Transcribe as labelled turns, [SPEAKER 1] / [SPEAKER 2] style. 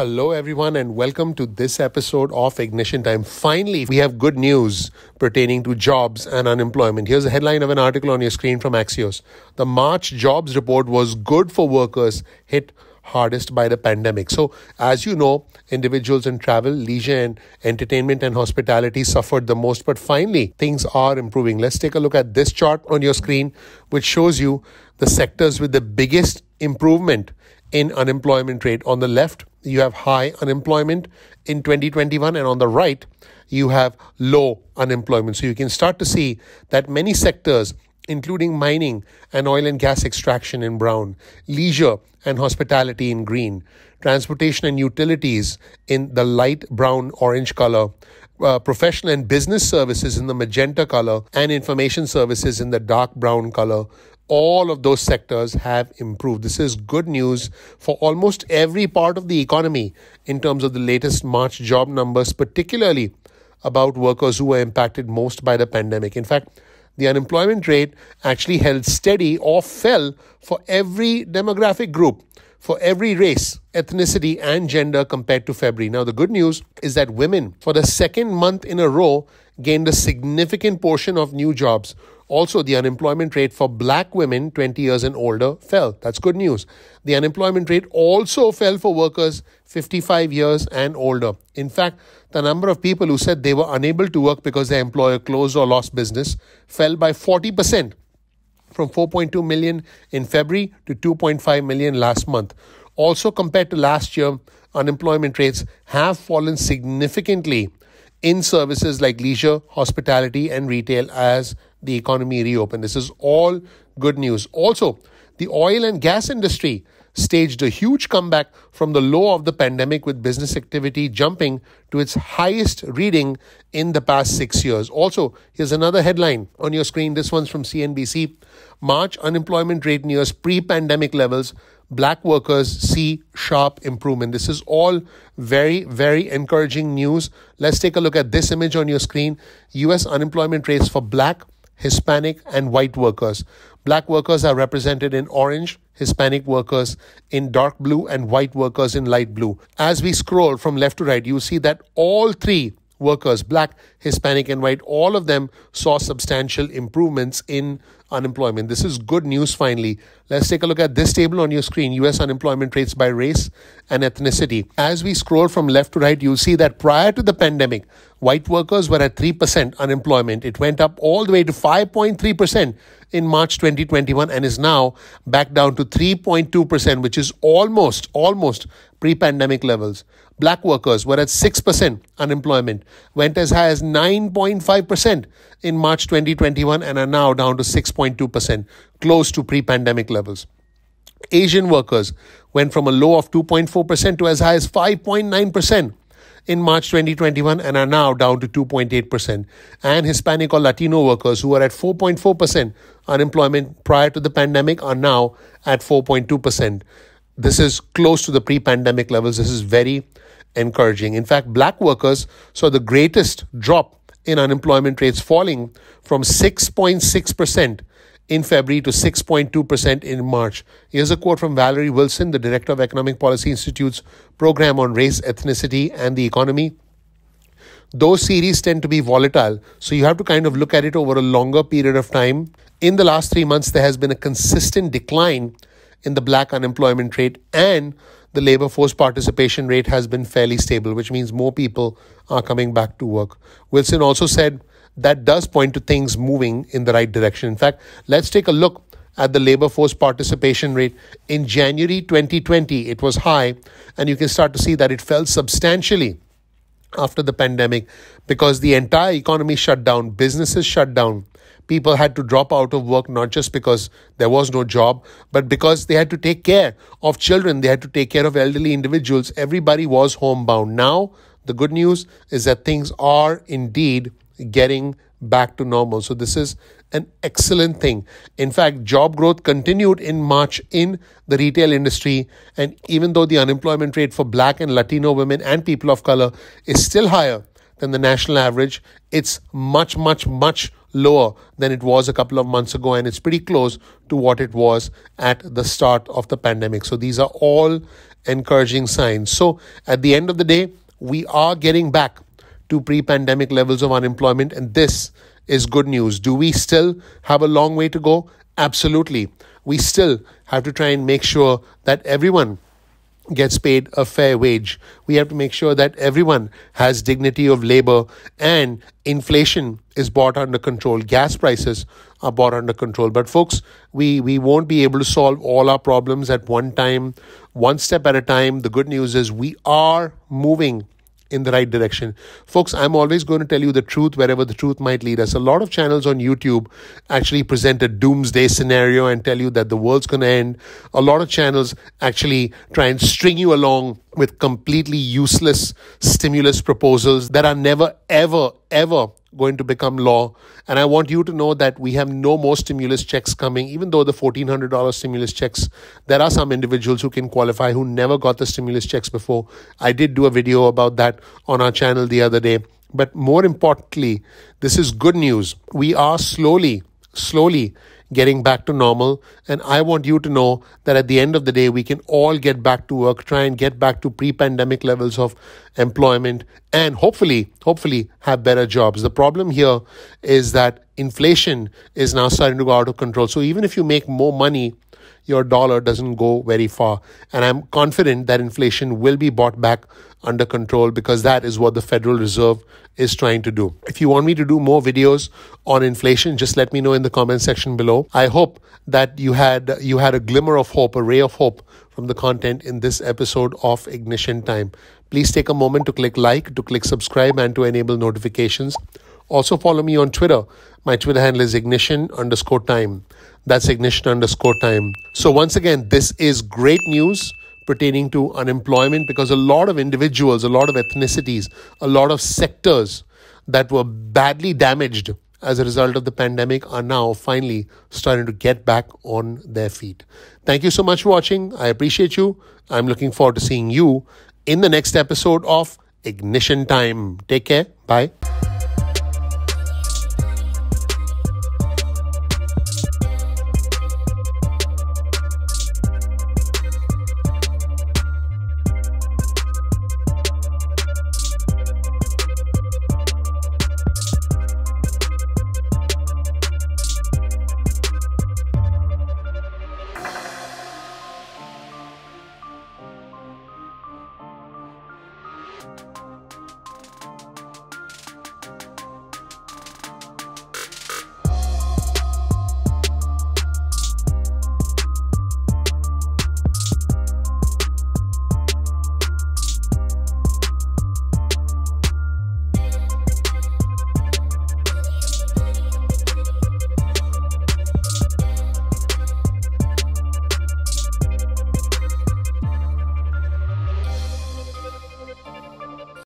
[SPEAKER 1] Hello, everyone, and welcome to this episode of Ignition Time. Finally, we have good news pertaining to jobs and unemployment. Here's a headline of an article on your screen from Axios. The March jobs report was good for workers hit hardest by the pandemic. So, as you know, individuals in travel, leisure, and entertainment and hospitality suffered the most. But finally, things are improving. Let's take a look at this chart on your screen, which shows you the sectors with the biggest improvement in unemployment rate. On the left, you have high unemployment in 2021, and on the right, you have low unemployment. So you can start to see that many sectors, including mining and oil and gas extraction in brown, leisure and hospitality in green, transportation and utilities in the light brown orange color, uh, professional and business services in the magenta color, and information services in the dark brown color all of those sectors have improved. This is good news for almost every part of the economy in terms of the latest March job numbers, particularly about workers who were impacted most by the pandemic. In fact, the unemployment rate actually held steady or fell for every demographic group, for every race, ethnicity, and gender compared to February. Now, the good news is that women, for the second month in a row, gained a significant portion of new jobs also, the unemployment rate for black women 20 years and older fell. That's good news. The unemployment rate also fell for workers 55 years and older. In fact, the number of people who said they were unable to work because their employer closed or lost business fell by 40% from 4.2 million in February to 2.5 million last month. Also, compared to last year, unemployment rates have fallen significantly in services like leisure, hospitality, and retail as the economy reopened. This is all good news. Also, the oil and gas industry staged a huge comeback from the low of the pandemic with business activity jumping to its highest reading in the past six years. Also, here's another headline on your screen. This one's from CNBC. March unemployment rate nears pre pandemic levels black workers see sharp improvement. This is all very, very encouraging news. Let's take a look at this image on your screen. US unemployment rates for black, Hispanic, and white workers. Black workers are represented in orange, Hispanic workers in dark blue, and white workers in light blue. As we scroll from left to right, you see that all three workers, black, Hispanic, and white, all of them saw substantial improvements in unemployment. This is good news finally. Let's take a look at this table on your screen US unemployment rates by race and ethnicity. As we scroll from left to right, you'll see that prior to the pandemic, white workers were at 3% unemployment. It went up all the way to 5.3% in March 2021 and is now back down to 3.2%, which is almost, almost pre pandemic levels. Black workers were at 6% unemployment, went as high as 9.5% in March 2021 and are now down to 6.2%, close to pre pandemic levels. Asian workers went from a low of 2.4% to as high as 5.9% in March 2021 and are now down to 2.8%. And Hispanic or Latino workers who were at 4.4% unemployment prior to the pandemic are now at 4.2%. This is close to the pre pandemic levels. This is very encouraging. In fact, black workers saw the greatest drop in unemployment rates falling from 6.6% in February to 6.2% in March. Here's a quote from Valerie Wilson, the director of Economic Policy Institute's program on race, ethnicity, and the economy. Those series tend to be volatile, so you have to kind of look at it over a longer period of time. In the last three months, there has been a consistent decline in the black unemployment rate and the labor force participation rate has been fairly stable, which means more people are coming back to work. Wilson also said that does point to things moving in the right direction. In fact, let's take a look at the labor force participation rate. In January 2020, it was high, and you can start to see that it fell substantially after the pandemic because the entire economy shut down, businesses shut down, people had to drop out of work not just because there was no job, but because they had to take care of children, they had to take care of elderly individuals. Everybody was homebound. Now, the good news is that things are indeed getting back to normal. So, this is an excellent thing. In fact, job growth continued in March in the retail industry. And even though the unemployment rate for black and Latino women and people of color is still higher than the national average, it's much, much, much lower than it was a couple of months ago, and it's pretty close to what it was at the start of the pandemic. So these are all encouraging signs. So, at the end of the day, we are getting back to pre pandemic levels of unemployment, and this is good news. Do we still have a long way to go? Absolutely. We still have to try and make sure that everyone gets paid a fair wage. We have to make sure that everyone has dignity of labor and inflation is brought under control. Gas prices are brought under control. But folks, we, we won't be able to solve all our problems at one time, one step at a time. The good news is we are moving in the right direction. Folks, I'm always going to tell you the truth wherever the truth might lead us. A lot of channels on YouTube actually present a doomsday scenario and tell you that the world's going to end. A lot of channels actually try and string you along with completely useless stimulus proposals that are never, ever, ever going to become law. And I want you to know that we have no more stimulus checks coming, even though the $1,400 stimulus checks, there are some individuals who can qualify who never got the stimulus checks before. I did do a video about that on our channel the other day. But more importantly, this is good news. We are slowly, slowly getting back to normal. And I want you to know that at the end of the day, we can all get back to work, try and get back to pre pandemic levels of employment, and hopefully, hopefully have better jobs. The problem here is that inflation is now starting to go out of control. So even if you make more money, your dollar doesn't go very far. And I'm confident that inflation will be brought back under control because that is what the Federal Reserve is trying to do. If you want me to do more videos on inflation, just let me know in the comment section below. I hope that you had you had a glimmer of hope, a ray of hope from the content in this episode of Ignition Time. Please take a moment to click like, to click subscribe, and to enable notifications. Also follow me on Twitter. My Twitter handle is ignition underscore time. That's ignition underscore time. So once again, this is great news pertaining to unemployment because a lot of individuals, a lot of ethnicities, a lot of sectors that were badly damaged as a result of the pandemic are now finally starting to get back on their feet. Thank you so much for watching. I appreciate you. I'm looking forward to seeing you in the next episode of Ignition Time. Take care. Bye. You